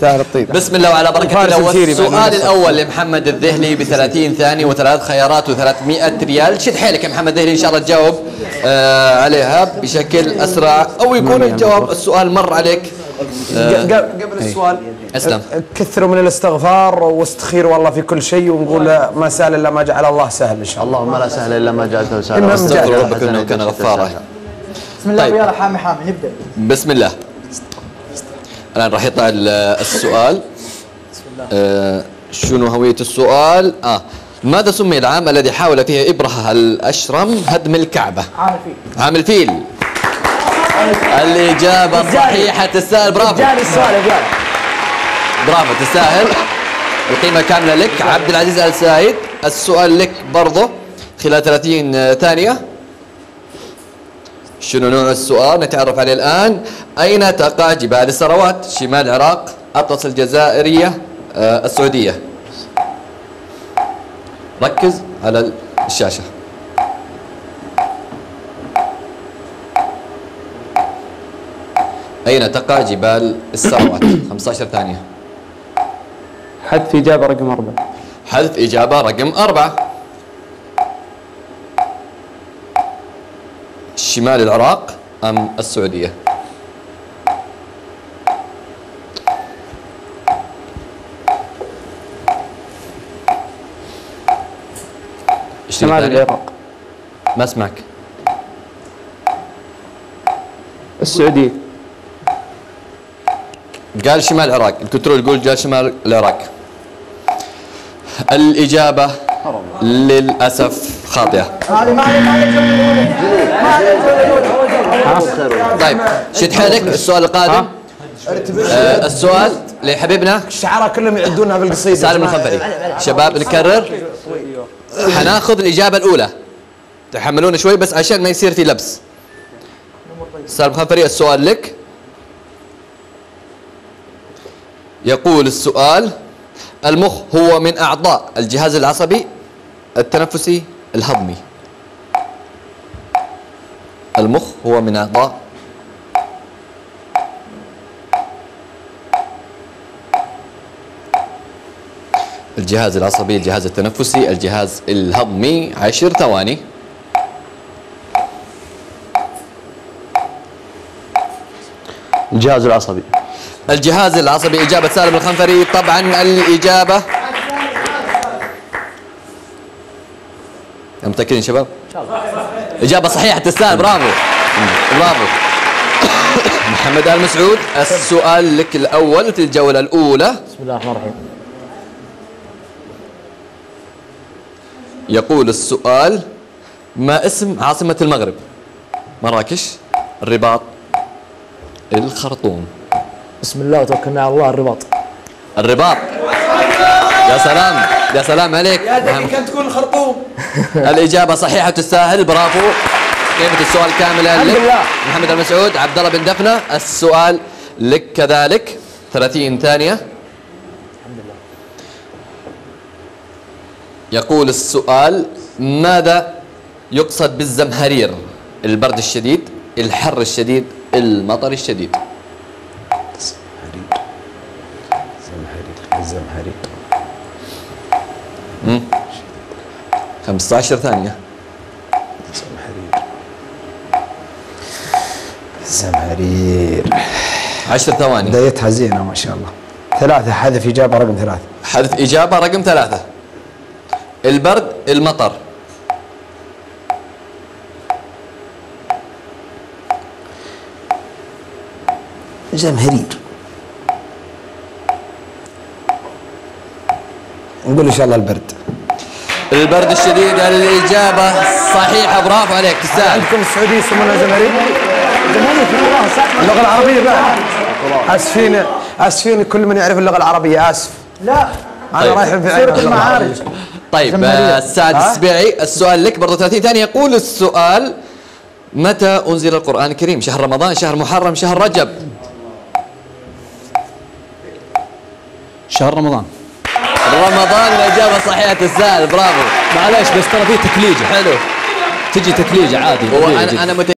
سهل الطيب بسم الله وعلى بركة الله. المنصف. الأول لمحمد الذهلي ب 30 ثانية وثلاث خيارات و300 ريال. شد حيلك يا محمد الذهلي إن شاء الله تجاوب آه عليها بشكل أسرع. أو يكون الجواب السؤال مر عليك. قبل السؤال. أسلم. كثروا من الاستغفار واستخيروا الله في كل شيء ونقول ما سهل إلا ما جعل الله سهل إن شاء الله. اللهم لا سهل إلا ما جعلته سهلا. استغفر ربك إنه كان غفارا. بسم الله طيب. ويلا حامي حامي نبدأ. بسم الله. الآن راح يطلع ال- السؤال. آه شنو هوية السؤال؟ آه ماذا سمي العام الذي حاول فيه إبرهة الأشرم هدم الكعبة؟ عامل فيه عام الفيل الإجابة صحيحة. تستاهل برافو. جاني السؤال برافو. تستاهل القيمة كاملة لك. عبد العزيز آل سعيد السؤال لك برضه خلال 30 ثانية. شنو نوع السؤال نتعرف عليه الآن؟ أين تقع جبال السروات شمال العراق أطلس الجزائرية آه، السعودية. ركز على الشاشة. أين تقع جبال السروات 15 ثانية. حذف إجابة رقم أربعة. حذف إجابة رقم أربعة. شمال العراق أم السعودية؟ شمال. العراق. ما أسمعك. السعودية. قال شمال العراق. الكنترول يقول قال شمال العراق. الإجابة للأسف خاطئة. طيب شد حيلك؟ السؤال القادم. آه السؤال لحبيبنا. الشعراء كلهم يعدونها بالقصيده سالم الخنفري شباب نكرر. حناخذ الإجابة الأولى. تحملونا شوي بس عشان ما يصير في لبس. سالم الخنفري السؤال لك. يقول السؤال المخ هو من أعضاء الجهاز العصبي التنفسي الهضمي. المخ هو من أعضاء الجهاز العصبي الجهاز التنفسي الجهاز الهضمي. عشر ثواني. الجهاز العصبي. الجهاز العصبي إجابة سالم الخنفري. طبعا الإجابة. متأكدين شباب؟ إجابة صحيحة. تستاهل. برافو. برافو. محمد آل مسعود السؤال لك الأول. في الجولة الأولى. بسم الله الرحمن الرحيم. يقول السؤال ما اسم عاصمة المغرب؟ مراكش الرباط الخرطوم. بسم الله وتوكلنا على الله الرباط. الرباط. يا سلام يا سلام عليك. كانت تكون الخرطوم؟ الإجابة صحيحة تستاهل. برافو. قيمة السؤال كاملة الحمد لك لله. محمد المسعود عبد الله بن دفنة السؤال لك كذلك. 30 ثانية. يقول السؤال ماذا يقصد بالزمهرير؟ البرد الشديد الحر الشديد المطر الشديد. الزمهري 15 ثانية. الزمهرير 10 ثواني. بدايتها زينة ما شاء الله. ثلاثة حذف إجابة رقم ثلاثة. حذف إجابة رقم ثلاثة. البرد المطر. زمهرير نقول إن شاء الله البرد. البرد الشديد الإجابة صحيحة. برافو عليك تستاهل عندكم السعوديه يسمونها زمهرير اللغة العربية بعد آسفين آسفين كل من يعرف اللغة العربية. آسف. لا. أنا طيب. رايح في اللغة المعارج. طيب. آه، السعد؟ السبيعي السؤال لك برضه 30 ثانية. يقول السؤال متى أنزل القرآن الكريم؟ شهر رمضان شهر محرم شهر رجب؟ شهر رمضان. رمضان الإجابة صحيحة تستاهل برافو معليش بس ترى في تكليجه حلو تجي تكليجه عادي أنا. أنا.